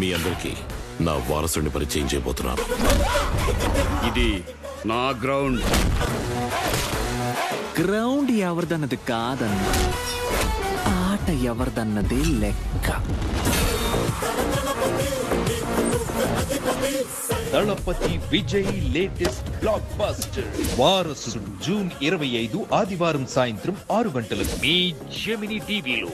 మీ అందరికీ నా వారసుని పరిచయం చేయబోతున్నాను. ఇది నా గ్రౌండ్. గ్రౌండ్ ఎవరిదన్నది కాదన్న ఆట ఎవరిదన్నది లెక్క. Thalapathy Vijay latest blockbuster Varasudu June ఇరవై ఐదు ఆదివారం సాయంత్రం ఆరు గంటలకు మీ జెమిని టీవీలో.